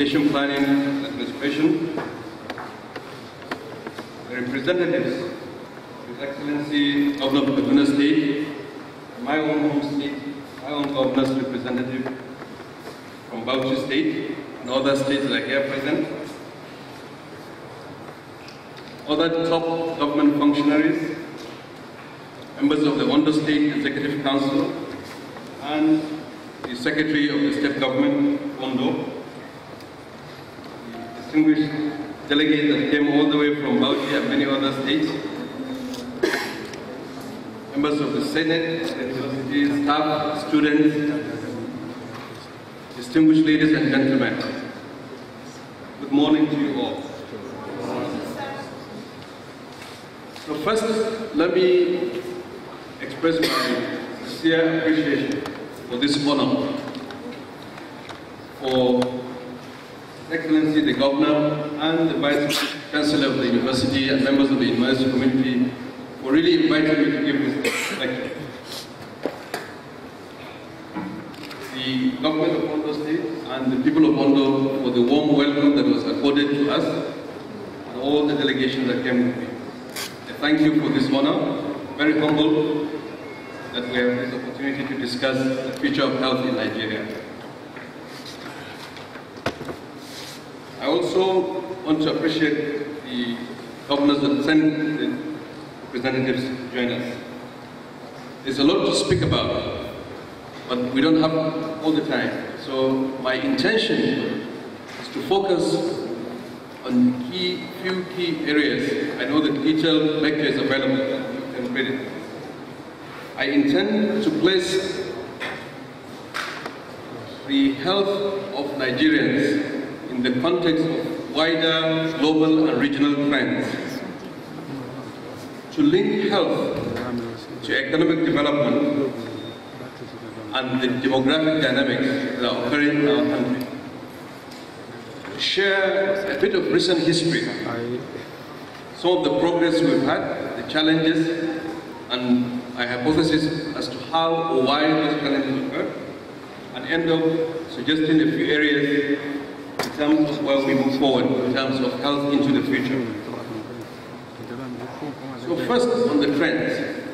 Implementation Planning and Administration, the representatives, His Excellency Governor of Kaduna State, my own home state, my own governor's representative from Bauchi State, and other states are here present, other top government functionaries, members of the Ondo State Executive Council, and the Secretary of the State Government, distinguished delegates that came all the way from Bauchi and many other states, members of the Senate, the staff, students, distinguished ladies and gentlemen. Good morning to you all. So first, let me express my sincere appreciation for this honor for Excellency the Governor and the Vice Chancellor of the University and members of the university community for really inviting me to give this lecture. The government of Ondo State and the people of Ondo for the warm welcome that was accorded to us and all the delegations that came with me. I thank you for this honor. Very humble that we have this opportunity to discuss the future of health in Nigeria. I also want to appreciate the governors sent the representatives to join us. There's a lot to speak about, but we don't have all the time. So my intention is to focus on key, few key areas. I know that detailed lecture is available, you can read it. I intend to place the health of Nigerians in the context of wider global and regional trends. To link health to economic development and the demographic dynamics that are occurring in our country. Share a bit of recent history, some of the progress we've had, the challenges, and my hypothesis as to how or why those challenges occur, and end up suggesting a few areas terms where we move forward in terms of health into the future. So first, on the trends.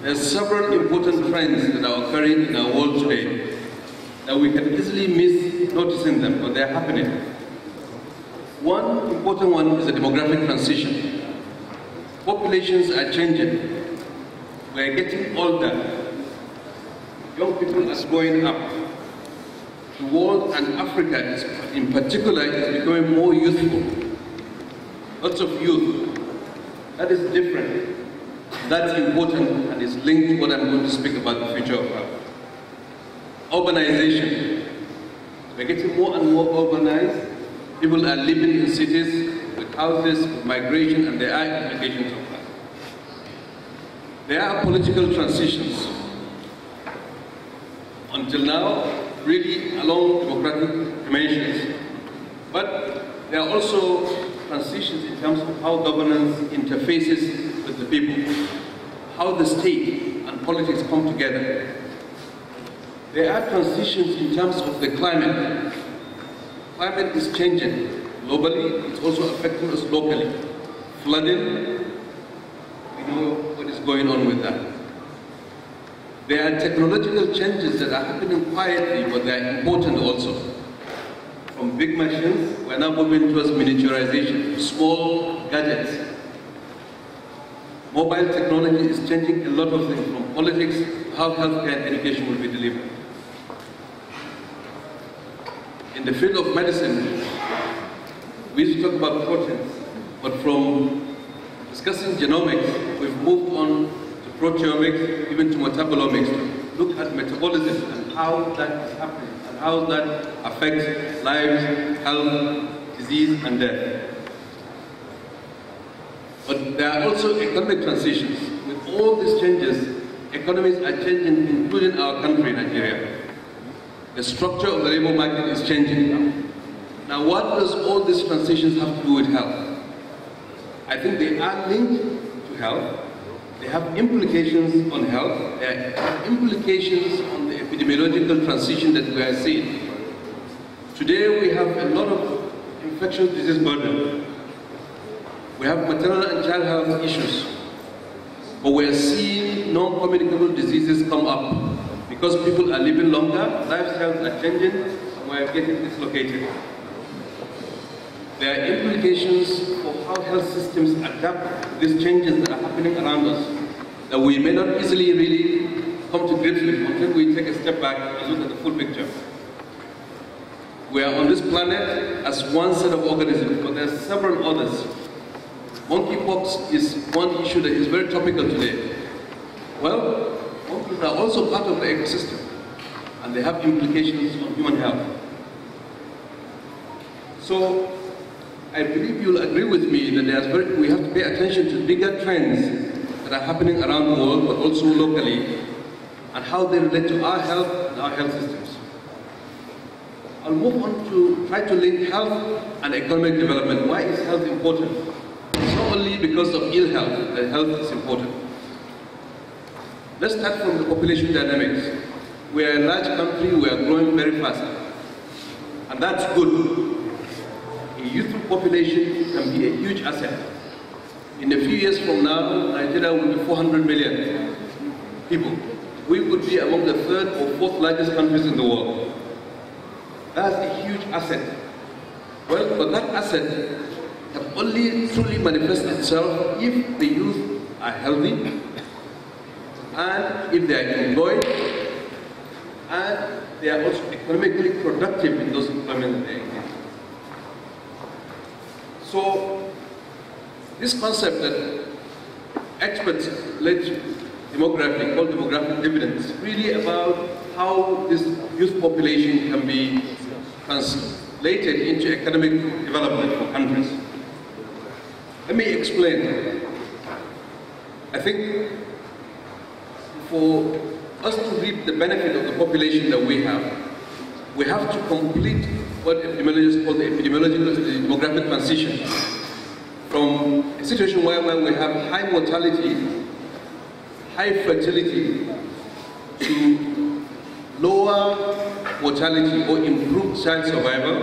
There are several important trends that are occurring in our world today that we can easily miss noticing them, but they're happening. One important one is the demographic transition. Populations are changing. We're getting older. Young people are growing up. The world and Africa is, in particular is becoming more youthful. Lots of youth. That is different. That's important and is linked to what I'm going to speak about the future of health. Urbanization. We're getting more and more urbanized. People are living in cities with houses, with migration, and there are implications of that. There are political transitions. Until now, really along democratic dimensions. But there are also transitions in terms of how governance interfaces with the people, how the state and politics come together. There are transitions in terms of the climate. Climate is changing globally, it's also affecting us locally. Flooding, we know what is going on with that. There are technological changes that are happening quietly, but they are important also. From big machines, we're now moving towards miniaturization, small gadgets. Mobile technology is changing a lot of things, from politics how healthcare and education will be delivered. In the field of medicine, we used to talk about proteins, but from discussing genomics, we've moved on proteomics, even to metabolomics, look at metabolism and how that is happening and how that affects lives, health, disease, and death. But there are also economic transitions. With all these changes, economies are changing, including our country, Nigeria. The structure of the labor market is changing now. Now, what does all these transitions have to do with health? I think they are linked to health. They have implications on health. They have implications on the epidemiological transition that we are seeing. Today we have a lot of infectious disease burden. We have maternal and child health issues. But we are seeing non-communicable diseases come up because people are living longer, lifestyles are changing, and we are getting dislocated. There are implications for how health systems adapt to these changes that are happening around us that we may not easily really come to grips with until we take a step back and look at the full picture. We are on this planet as one set of organisms, but there are several others. Monkeypox is one issue that is very topical today. Well, monkeys are also part of the ecosystem, and they have implications on human health. So, I believe you'll agree with me that very, we have to pay attention to bigger trends that are happening around the world, but also locally, and how they relate to our health and our health systems. I'll move on to try to link health and economic development. Why is health important? It's not only because of ill health that health is important. Let's start from the population dynamics. We are a large country, we are growing very fast. And that's good. A youthful population can be a huge asset. In a few years from now, Nigeria will be 400 million people. We would be among the third or fourth largest countries in the world. That's a huge asset. Well, but that asset can only truly manifest itself if the youth are healthy and if they are employed and they are also economically productive in those employment engage. So, this concept that experts led to demography, called demographic dividends, really about how this youth population can be translated into economic development for countries. Let me explain. I think for us to reap the benefit of the population that we have, we have to complete what epidemiologists call the epidemiological the demographic transition from a situation where, where we have high mortality, high fertility, to lower mortality or improved child survival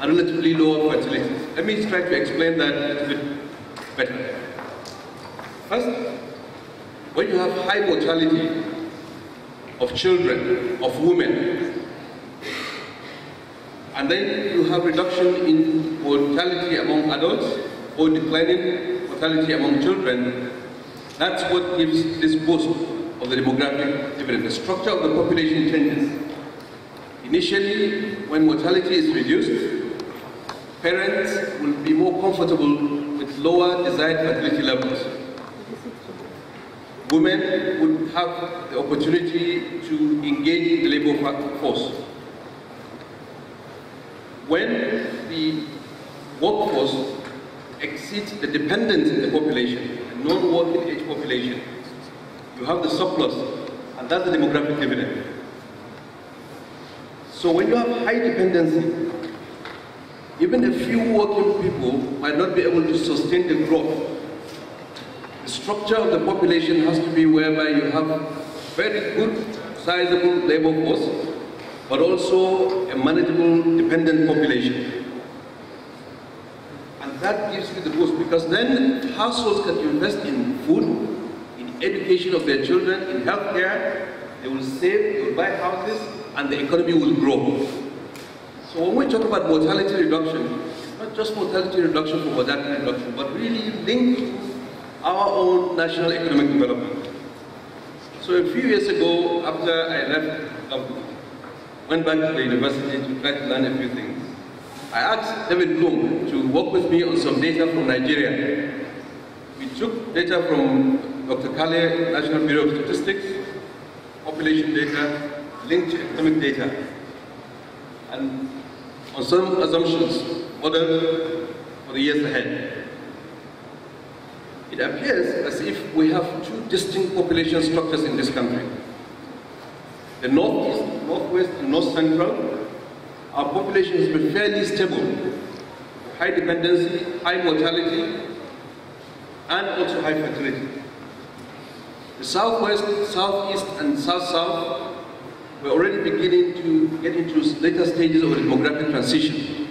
and relatively lower fertility. Let me try to explain that a bit better. First, when you have high mortality of children, of women, and then you have reduction in mortality among adults or declining mortality among children, that's what gives this boost of the demographic dividend. The structure of the population changes. Initially, when mortality is reduced, parents will be more comfortable with lower desired fertility levels. Women would have the opportunity to engage in the labor force. When the workforce exceeds the dependence in the population, the non-working age population, you have the surplus, and that's the demographic dividend. So when you have high dependency, even a few working people might not be able to sustain the growth. The structure of the population has to be whereby you have very good, sizable labor force, but also a manageable, dependent population. And that gives you the boost because then households can invest in food, in education of their children, in healthcare, they will save, they will buy houses, and the economy will grow. So when we talk about mortality reduction, not just mortality reduction for mortality reduction, but really linked our own national economic development. So a few years ago, after I left government, went back to the university to try to learn a few things. I asked David Bloom to work with me on some data from Nigeria. We took data from Dr. Kale National Bureau of Statistics, population data, linked to economic data and on some assumptions model for the years ahead. It appears as if we have two distinct population structures in this country. The northeast, northwest, and north central, our population has been fairly stable, high dependency, high mortality, and also high fertility. The southwest, southeast, and south-south we're already beginning to get into later stages of demographic transition.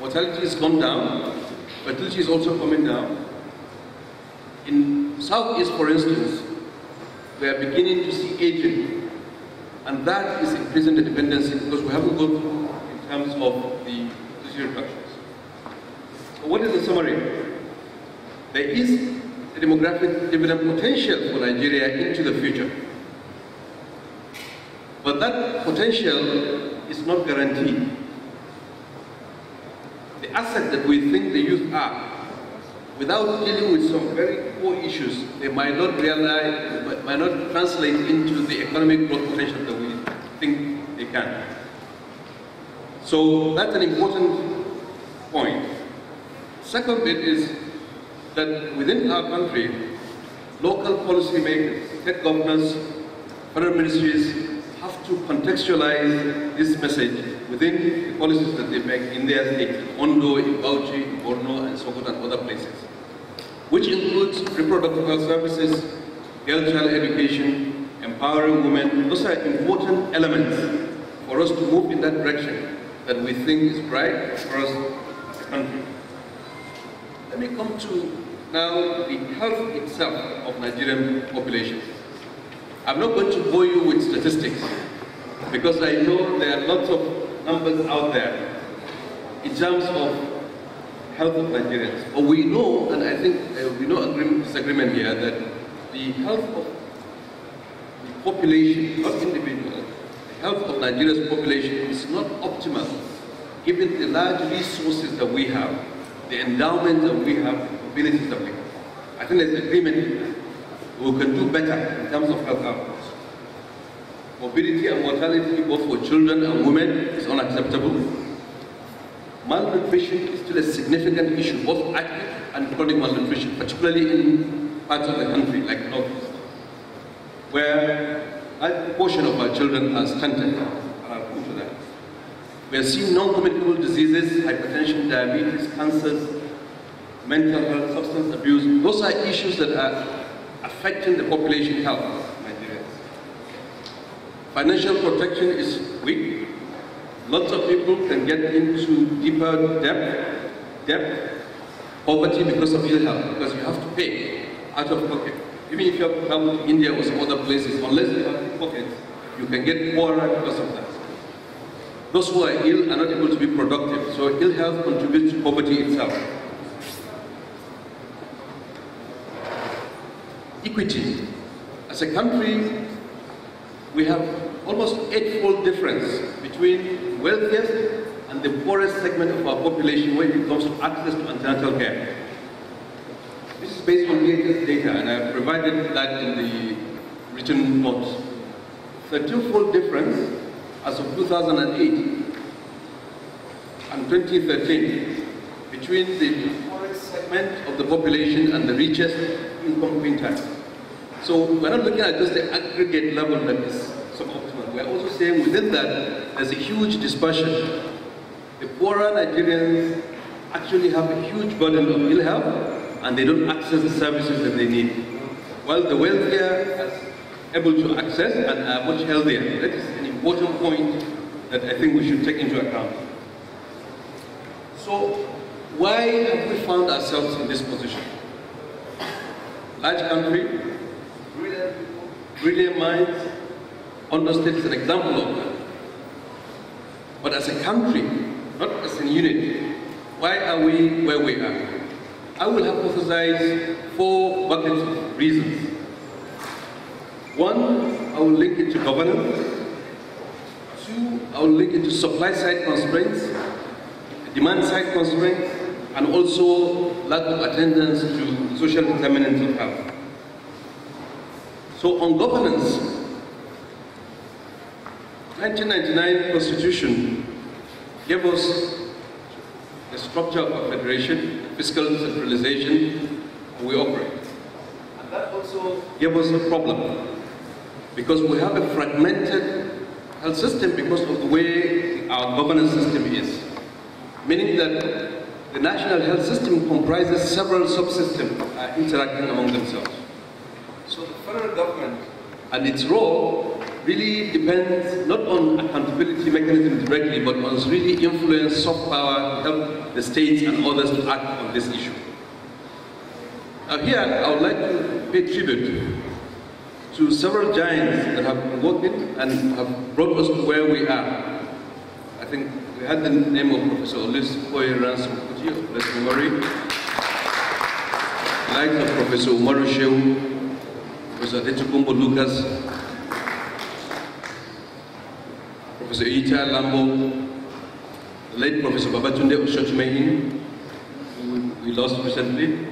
Mortality has gone down, fertility is also coming down. In Southeast, for instance, we are beginning to see aging, and that is increasing the dependency because we haven't through in terms of the fertility reductions. So what is the summary? There is a demographic dividend potential for Nigeria into the future. But that potential is not guaranteed. The asset that we think the youth are, without dealing with some very core issues, they might not realize, might not translate into the economic growth potential can. So that's an important point. Second bit is that within our country, local policymakers, state governors, federal ministries have to contextualize this message within the policies that they make in their states, in Ondo, in Bauchi, in Borno, and Sokoto, and other places, which includes reproductive health services, girl child education, empowering women. Those are important elements for us to move in that direction that we think is right for us as a country. Let me come to now the health itself of Nigerian population. I'm not going to bore you with statistics because I know there are lots of numbers out there in terms of health of Nigerians. But we know, and I think uh, we know agreement, disagreement here, that the health of the population, not individual, the health of Nigeria's population is not optimal given the large resources that we have, the endowment that we have, the abilities that we have. I think there's agreement we can do better in terms of health outcomes. Morbidity and mortality, both for children and women, is unacceptable. Malnutrition is still a significant issue, both acute and chronic malnutrition, particularly in parts of the country like Northeast, where a portion of our children are stunted, uh, come that. We are seeing non-communicable diseases, hypertension, diabetes, cancers, mental health, substance abuse. Those are issues that are affecting the population health Financial protection is weak. Lots of people can get into deeper debt, debt, poverty because of ill health, because you have to pay out of pocket. Even if you have traveled to India or some other places, unless you have pockets, you can get poorer because of that. Those who are ill are not able to be productive, so ill health contributes to poverty itself. equity. As a country, we have almost eightfold difference between wealthiest and the poorest segment of our population when it comes to access to antenatal care. This is based on latest data, and I've provided that in the written notes. The twofold difference as of 2008 and 2013 between the poorest segment of the population and the richest income quintile. So we're not looking at just the aggregate level that is suboptimal. We're also saying within that, there's a huge dispersion. The poorer Nigerians actually have a huge burden of ill health, and they don't access the services that they need. While the wealthier able to access and are much healthier. That is an important point that I think we should take into account. So, why have we found ourselves in this position? Large country, brilliant people, brilliant minds. State is an example of that. But as a country, not as a unit, why are we where we are? I will hypothesize four buckets of reasons. One, I will link it to governance. Two, I will link it to supply side constraints, demand side constraints, and also lack of attendance to social determinants of health. So on governance, 1999 constitution gave us the structure of a federation, fiscal centralization, we operate. And that also gave us a problem because we have a fragmented health system because of the way our governance system is. Meaning that the national health system comprises several subsystems uh, interacting among themselves. So the federal government and its role really depends not on accountability mechanism directly, but on really influence, soft power, help the states and others to act on this issue. Now here, I would like to pay tribute to several giants that have working and have brought us to where we are. I think we had the name of Professor Olikoye Ransome. Kuti of like of Professor Umaru Shehu, Professor Adetokunbo Lucas, Professor Ita Lambo, the late Professor Babatunde Osotimehin, who we lost recently,